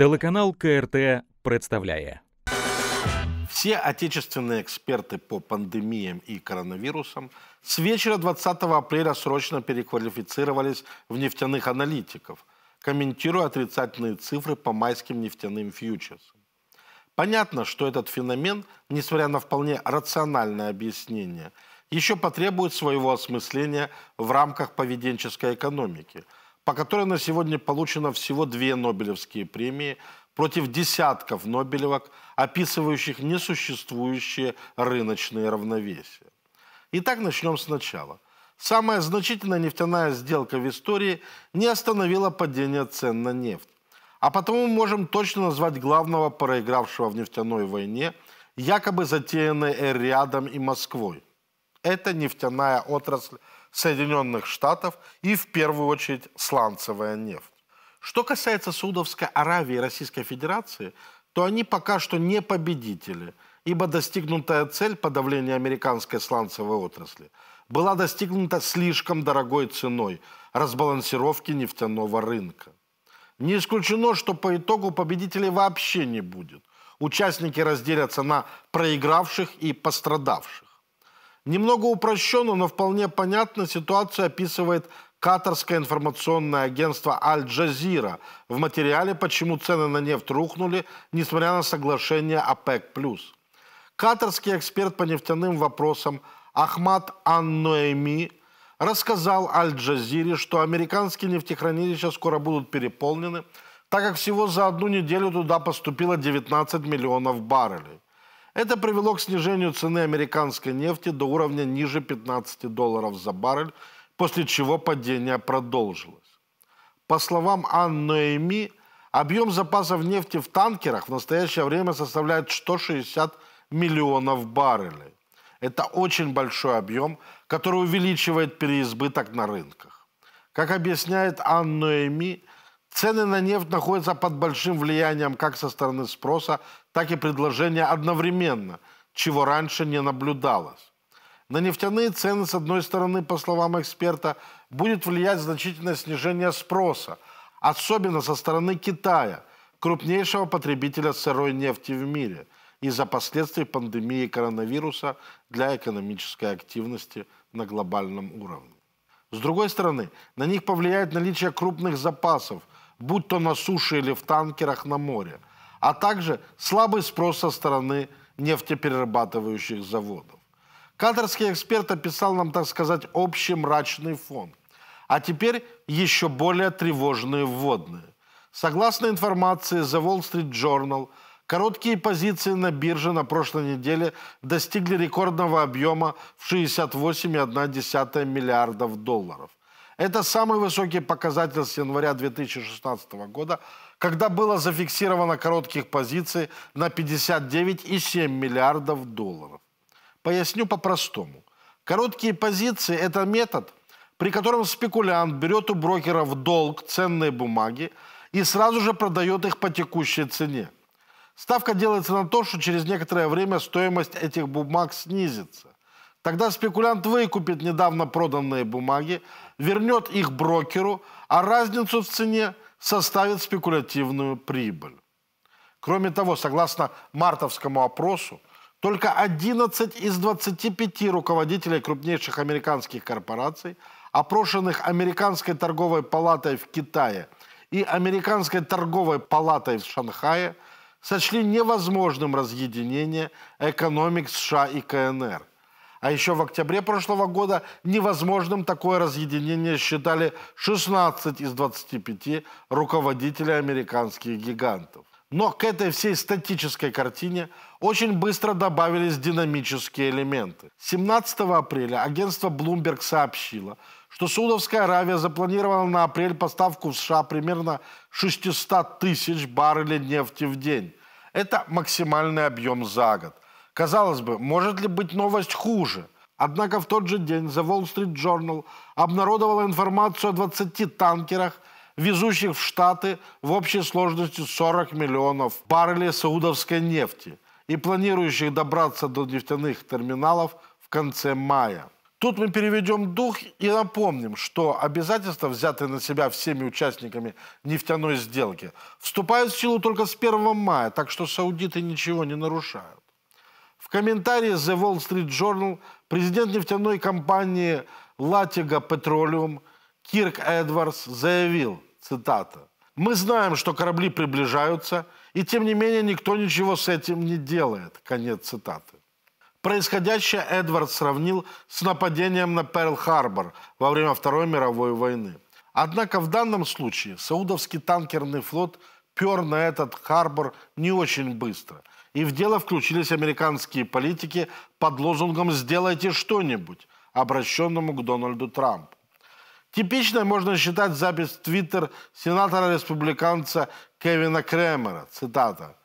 Телеканал КРТ представляє. Все отечественные эксперты по пандемиям и коронавирусам с вечера 20 апреля срочно переквалифицировались в нефтяных аналитиков, комментируя отрицательные цифры по майским нефтяным фьючерсам. Понятно, что этот феномен, несмотря на вполне рациональное объяснение, еще потребует своего осмысления в рамках поведенческой экономики, по которой на сегодня получено всего две Нобелевские премии против десятков Нобелевок, описывающих несуществующие рыночные равновесия. Итак, начнем сначала. Самая значительная нефтяная сделка в истории не остановила падение цен на нефть. А потому мы можем точно назвать главного проигравшего в нефтяной войне, якобы затеянной Эриадом и Москвой. Это нефтяная отрасль Соединенных Штатов и в первую очередь сланцевая нефть. Что касается Саудовской Аравии и Российской Федерации, то они пока что не победители, ибо достигнутая цель подавления американской сланцевой отрасли была достигнута слишком дорогой ценой разбалансировки нефтяного рынка. Не исключено, что по итогу победителей вообще не будет. Участники разделятся на проигравших и пострадавших. Немного упрощенно, но вполне понятно ситуацию описывает катарское информационное агентство «Аль-Джазира» в материале «Почему цены на нефть рухнули, несмотря на соглашение ОПЕК+.» Катарский эксперт по нефтяным вопросам Ахмад Ан-Ноэми рассказал Аль-Джазире, что американские нефтехранилища скоро будут переполнены, так как всего за одну неделю туда поступило 19 миллионов баррелей. Это привело к снижению цены американской нефти до уровня ниже 15 долларов за баррель, после чего падение продолжилось. По словам Анны Эми, объем запасов нефти в танкерах в настоящее время составляет 160 миллионов баррелей. Это очень большой объем, который увеличивает переизбыток на рынках. Как объясняет Анна Эми, цены на нефть находятся под большим влиянием как со стороны спроса, так и предложения одновременно, чего раньше не наблюдалось. На нефтяные цены, с одной стороны, по словам эксперта, будет влиять значительное снижение спроса, особенно со стороны Китая, крупнейшего потребителя сырой нефти в мире – из-за последствий пандемии коронавируса для экономической активности на глобальном уровне. С другой стороны, на них повлияет наличие крупных запасов, будь то на суше или в танкерах на море, а также слабый спрос со стороны нефтеперерабатывающих заводов. Катарский эксперт описал нам, так сказать, общий мрачный фон. А теперь еще более тревожные вводные. Согласно информации The Wall Street Journal – Короткие позиции на бирже на прошлой неделе достигли рекордного объема в 68,1 миллиардов долларов. Это самый высокий показатель с января 2016 года, когда было зафиксировано коротких позиций на 59,7 миллиардов долларов. Поясню по-простому. Короткие позиции – это метод, при котором спекулянт берет у брокера в долг ценные бумаги и сразу же продает их по текущей цене. Ставка делается на то, что через некоторое время стоимость этих бумаг снизится. Тогда спекулянт выкупит недавно проданные бумаги, вернет их брокеру, а разницу в цене составит спекулятивную прибыль. Кроме того, согласно мартовскому опросу, только 11 из 25 руководителей крупнейших американских корпораций, опрошенных Американской торговой палатой в Китае и Американской торговой палатой в Шанхае – сочли невозможным разъединение экономик США и КНР. А еще в октябре прошлого года невозможным такое разъединение считали 16 из 25 руководителей американских гигантов. Но к этой всей статической картине очень быстро добавились динамические элементы. 17 апреля агентство Bloomberg сообщило, что Саудовская Аравия запланировала на апрель поставку в США примерно 600 тысяч баррелей нефти в день. Это максимальный объем за год. Казалось бы, может ли быть новость хуже? Однако в тот же день The Wall Street Journal обнародовала информацию о 20 танкерах, везущих в Штаты в общей сложности 40 миллионов баррелей саудовской нефти и планирующих добраться до нефтяных терминалов в конце мая. Тут мы переведем дух и напомним, что обязательства, взятые на себя всеми участниками нефтяной сделки, вступают в силу только с 1 мая, так что саудиты ничего не нарушают. Комментарии The Wall Street Journal президент нефтяной компании Latiga Petroleum Кирк Эдвардс заявил, цитата, «Мы знаем, что корабли приближаются, и тем не менее никто ничего с этим не делает». Конец цитаты. Происходящее Эдвард сравнил с нападением на Перл-Харбор во время Второй мировой войны. Однако в данном случае саудовский танкерный флот пер на этот Харбор не очень быстро. И в дело включились американские политики под лозунгом «Сделайте что-нибудь», обращенному к Дональду Трампу. Типичной можно считать запись в Твиттер сенатора-республиканца Кевина Кремера, цитата,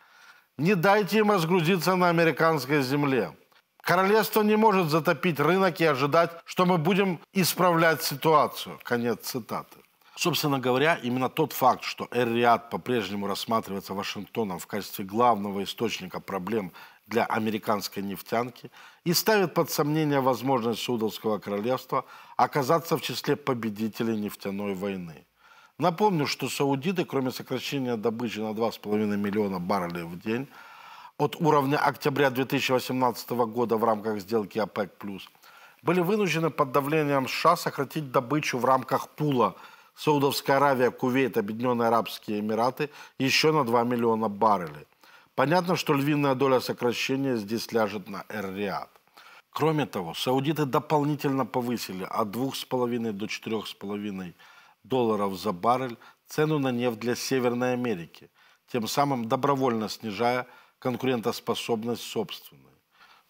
«Не дайте им разгрузиться на американской земле. Королевство не может затопить рынок и ожидать, что мы будем исправлять ситуацию». Конец цитаты. Собственно говоря, именно тот факт, что Эр-Риад по-прежнему рассматривается Вашингтоном в качестве главного источника проблем для американской нефтянки и ставит под сомнение возможность Саудовского королевства оказаться в числе победителей нефтяной войны. Напомню, что саудиты, кроме сокращения добычи на 2,5 миллиона баррелей в день от уровня октября 2018 года в рамках сделки ОПЕК+, были вынуждены под давлением США сократить добычу в рамках пула Саудовская Аравия, Кувейт, Объединенные Арабские Эмираты еще на 2 миллиона баррелей. Понятно, что львиная доля сокращения здесь ляжет на Эр-Риад. Кроме того, саудиты дополнительно повысили от 2,5 до 4,5 долларов за баррель цену на нефть для Северной Америки, тем самым добровольно снижая конкурентоспособность собственной.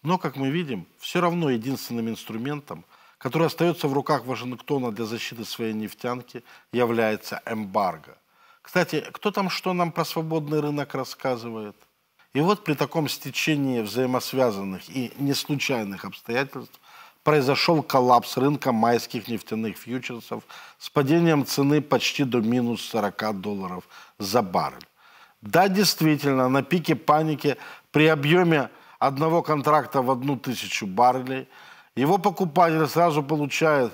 Но, как мы видим, все равно единственным инструментом, который остается в руках Вашингтона для защиты своей нефтянки, является эмбарго. Кстати, кто там что нам про свободный рынок рассказывает? И вот при таком стечении взаимосвязанных и неслучайных обстоятельств произошел коллапс рынка майских нефтяных фьючерсов с падением цены почти до минус 40 долларов за баррель. Да, действительно, на пике паники при объеме одного контракта в одну тысячу баррелей его покупатель сразу получает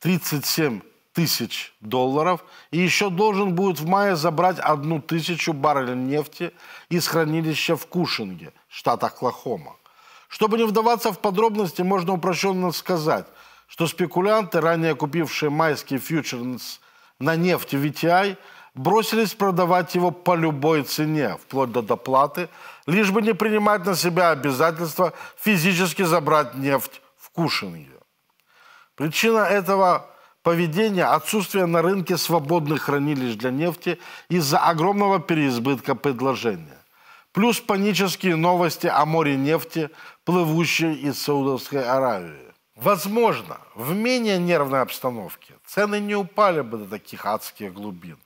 37 тысяч долларов и еще должен будет в мае забрать одну тысячу баррелей нефти из хранилища в Кушинге, штат Оклахома. Чтобы не вдаваться в подробности, можно упрощенно сказать, что спекулянты, ранее купившие майский фьючерс на нефть VTI, бросились продавать его по любой цене, вплоть до доплаты, лишь бы не принимать на себя обязательства физически забрать нефть в Кушинге. Причина этого поведения, отсутствие на рынке свободных хранилищ для нефти из-за огромного переизбытка предложения. Плюс панические новости о море нефти, плывущей из Саудовской Аравии. Возможно, в менее нервной обстановке цены не упали бы до таких адских глубин.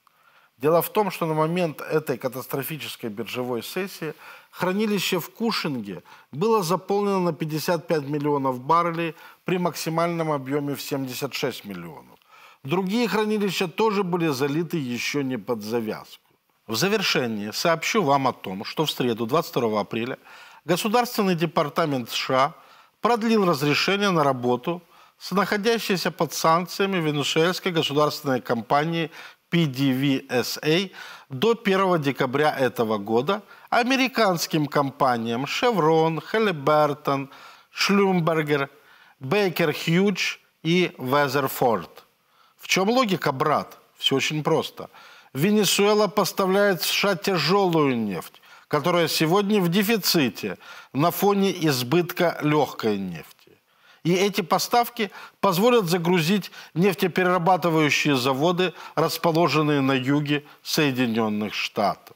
Дело в том, что на момент этой катастрофической биржевой сессии хранилище в Кушинге было заполнено на 55 миллионов баррелей при максимальном объеме в 76 миллионов. Другие хранилища тоже были залиты еще не под завязку. В завершение сообщу вам о том, что в среду 22 апреля Государственный департамент США продлил разрешение на работу с находящейся под санкциями венесуэльской государственной компании PDVSA до 1 декабря этого года американским компаниям Chevron, Halliburton, Schlumberger, Baker Hughes и Weatherford. В чем логика, брат? Все очень просто. Венесуэла поставляет в США тяжелую нефть, которая сегодня в дефиците на фоне избытка легкой нефти. И эти поставки позволят загрузить нефтеперерабатывающие заводы, расположенные на юге Соединенных Штатов.